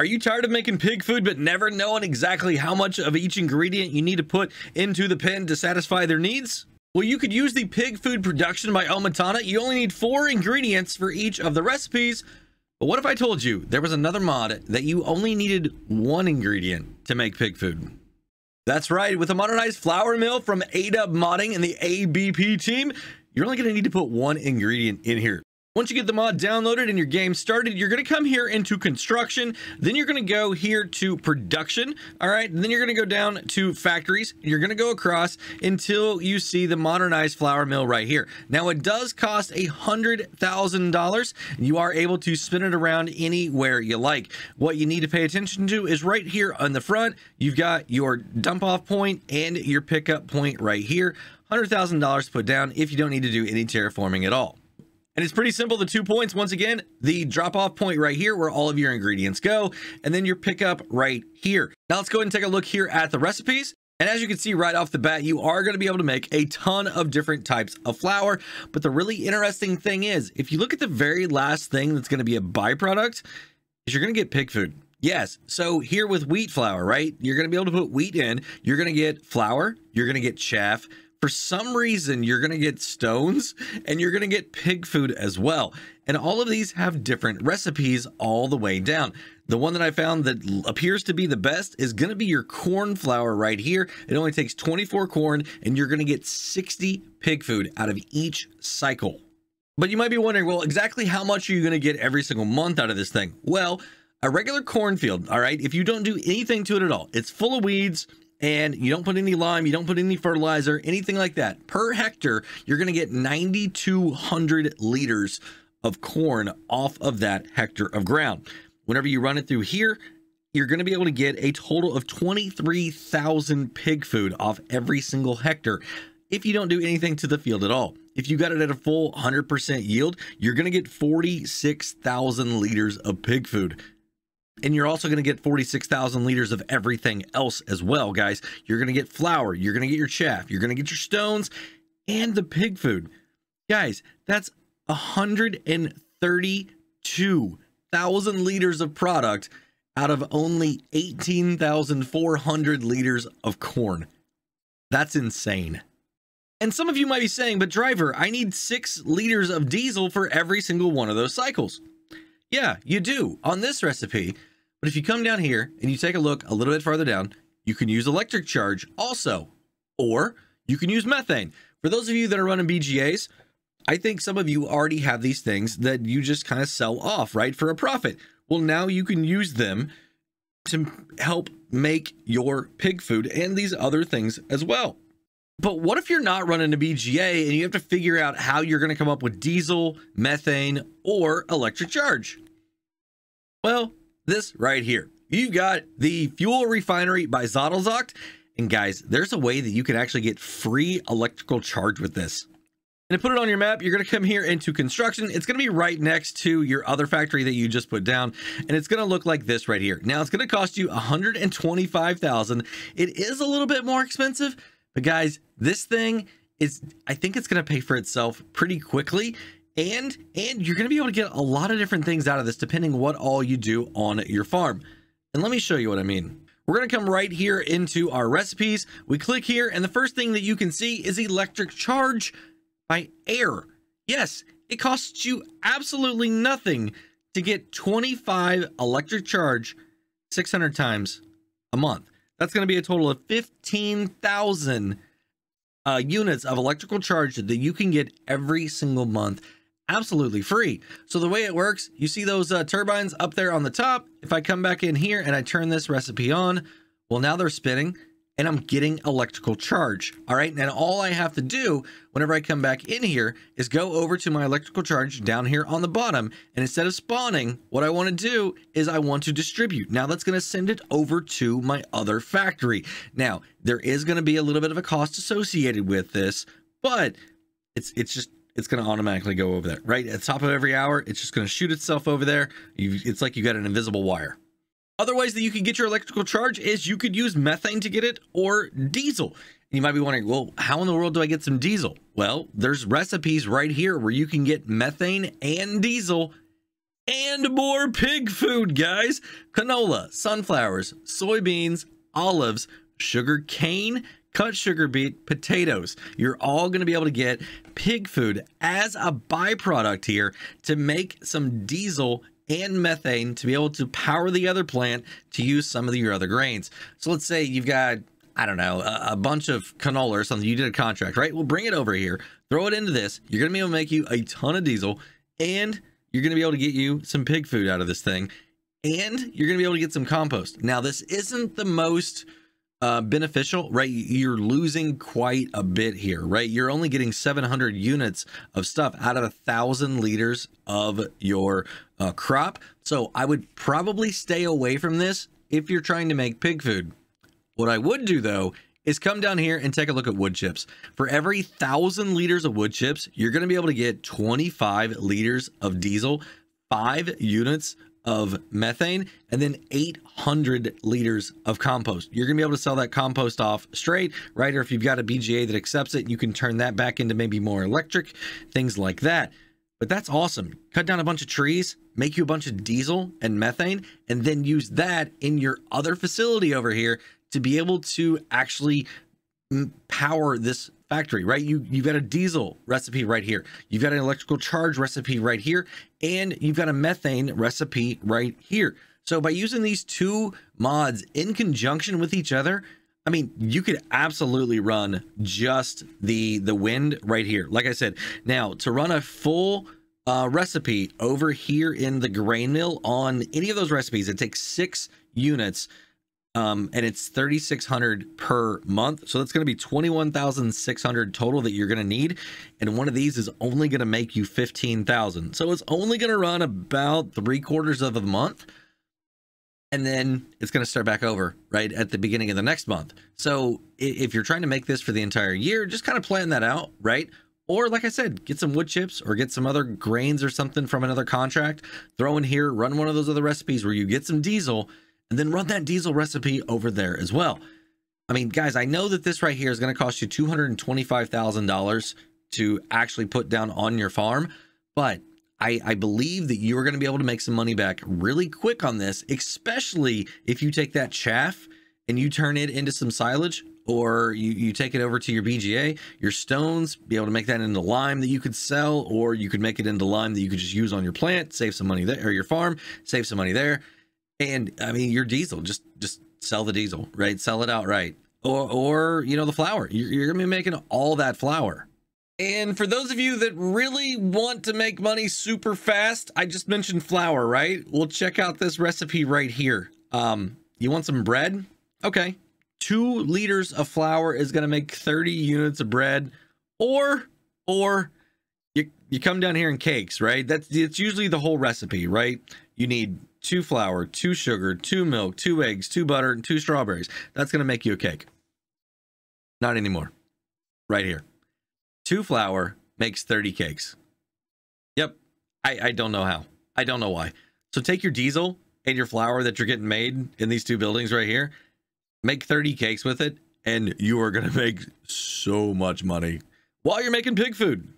Are you tired of making pig food but never knowing exactly how much of each ingredient you need to put into the pen to satisfy their needs? Well, you could use the pig food production by Omatana. You only need four ingredients for each of the recipes. But what if I told you there was another mod that you only needed one ingredient to make pig food? That's right, with a modernized flour mill from ADub Modding and the ABP team, you're only going to need to put one ingredient in here. Once you get the mod downloaded and your game started, you're going to come here into construction. Then you're going to go here to production. All right. And then you're going to go down to factories. You're going to go across until you see the modernized flour mill right here. Now it does cost a hundred thousand dollars. You are able to spin it around anywhere you like. What you need to pay attention to is right here on the front. You've got your dump off point and your pickup point right here. $100,000 put down if you don't need to do any terraforming at all. And it's pretty simple. The two points, once again, the drop off point right here where all of your ingredients go, and then your pickup right here. Now let's go ahead and take a look here at the recipes. And as you can see right off the bat, you are going to be able to make a ton of different types of flour. But the really interesting thing is, if you look at the very last thing that's going to be a byproduct, is you're going to get pig food. Yes. So here with wheat flour, right? You're going to be able to put wheat in. You're going to get flour. You're going to get chaff for some reason you're going to get stones and you're going to get pig food as well. And all of these have different recipes all the way down. The one that I found that appears to be the best is going to be your corn flour right here. It only takes 24 corn and you're going to get 60 pig food out of each cycle. But you might be wondering, well, exactly how much are you going to get every single month out of this thing? Well, a regular cornfield, all right, if you don't do anything to it at all, it's full of weeds, and you don't put any lime, you don't put any fertilizer, anything like that. Per hectare, you're going to get 9,200 liters of corn off of that hectare of ground. Whenever you run it through here, you're going to be able to get a total of 23,000 pig food off every single hectare if you don't do anything to the field at all. If you got it at a full 100% yield, you're going to get 46,000 liters of pig food. And you're also going to get 46,000 liters of everything else as well, guys. You're going to get flour, you're going to get your chaff, you're going to get your stones, and the pig food. Guys, that's 132,000 liters of product out of only 18,400 liters of corn. That's insane. And some of you might be saying, but driver, I need six liters of diesel for every single one of those cycles. Yeah, you do on this recipe. But if you come down here and you take a look a little bit farther down, you can use electric charge also, or you can use methane. For those of you that are running BGAs, I think some of you already have these things that you just kind of sell off, right, for a profit. Well, now you can use them to help make your pig food and these other things as well. But what if you're not running a BGA and you have to figure out how you're going to come up with diesel, methane, or electric charge? Well, this right here. You've got the fuel refinery by Zottlezocht. And guys, there's a way that you can actually get free electrical charge with this. And to put it on your map, you're going to come here into construction. It's going to be right next to your other factory that you just put down. And it's going to look like this right here. Now, it's going to cost you 125000 It is a little bit more expensive. But guys, this thing is, I think it's going to pay for itself pretty quickly and and you're going to be able to get a lot of different things out of this depending what all you do on your farm. And let me show you what i mean. We're going to come right here into our recipes. We click here and the first thing that you can see is electric charge by air. Yes it costs you absolutely nothing to get 25 electric charge 600 times a month. That's going to be a total of 15,000 uh, units of electrical charge that you can get every single month absolutely free. So the way it works, you see those uh, turbines up there on the top. If I come back in here and I turn this recipe on, well, now they're spinning and I'm getting electrical charge. All right. And all I have to do whenever I come back in here is go over to my electrical charge down here on the bottom. And instead of spawning, what I want to do is I want to distribute. Now that's going to send it over to my other factory. Now there is going to be a little bit of a cost associated with this, but it's, it's just it's going to automatically go over there, right? At the top of every hour, it's just going to shoot itself over there. You, it's like you got an invisible wire. Other ways that you can get your electrical charge is you could use methane to get it or diesel. You might be wondering, well, how in the world do I get some diesel? Well, there's recipes right here where you can get methane and diesel and more pig food, guys. Canola, sunflowers, soybeans, olives, sugar cane, cut sugar beet, potatoes. You're all going to be able to get pig food as a byproduct here to make some diesel and methane to be able to power the other plant to use some of your other grains. So let's say you've got, I don't know, a, a bunch of canola or something. You did a contract, right? We'll bring it over here, throw it into this. You're going to be able to make you a ton of diesel and you're going to be able to get you some pig food out of this thing. And you're going to be able to get some compost. Now, this isn't the most uh, beneficial, right? You're losing quite a bit here, right? You're only getting 700 units of stuff out of a thousand liters of your uh, crop. So I would probably stay away from this if you're trying to make pig food. What I would do though is come down here and take a look at wood chips. For every thousand liters of wood chips, you're going to be able to get 25 liters of diesel, five units of methane and then 800 liters of compost. You're going to be able to sell that compost off straight, right? Or if you've got a BGA that accepts it, you can turn that back into maybe more electric, things like that. But that's awesome. Cut down a bunch of trees, make you a bunch of diesel and methane, and then use that in your other facility over here to be able to actually power this factory, right? You you've got a diesel recipe right here. You've got an electrical charge recipe right here, and you've got a methane recipe right here. So by using these two mods in conjunction with each other, I mean, you could absolutely run just the the wind right here. Like I said, now to run a full uh, recipe over here in the grain mill on any of those recipes, it takes six units um, and it's 3600 per month. So that's going to be 21600 total that you're going to need. And one of these is only going to make you 15000 so it's only going to run about three quarters of a month. And then it's going to start back over right at the beginning of the next month. So if you're trying to make this for the entire year just kind of plan that out right? Or like I said, get some wood chips or get some other grains or something from another contract, throw in here, run one of those other recipes where you get some diesel and then run that diesel recipe over there as well. I mean, guys, I know that this right here is going to cost you $225,000 to actually put down on your farm, but I, I believe that you are going to be able to make some money back really quick on this, especially if you take that chaff and you turn it into some silage or you, you take it over to your BGA, your stones, be able to make that into lime that you could sell, or you could make it into lime that you could just use on your plant, save some money there, or your farm, save some money there. And I mean, your diesel, just just sell the diesel, right? Sell it outright, or or you know the flour. You're, you're gonna be making all that flour. And for those of you that really want to make money super fast, I just mentioned flour, right? We'll check out this recipe right here. Um, you want some bread? Okay, two liters of flour is gonna make 30 units of bread, or or you you come down here in cakes, right? That's it's usually the whole recipe, right? You need two flour, two sugar, two milk, two eggs, two butter, and two strawberries. That's going to make you a cake. Not anymore. Right here. Two flour makes 30 cakes. Yep. I, I don't know how. I don't know why. So take your diesel and your flour that you're getting made in these two buildings right here, make 30 cakes with it, and you are going to make so much money while you're making pig food.